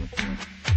Mm-hmm.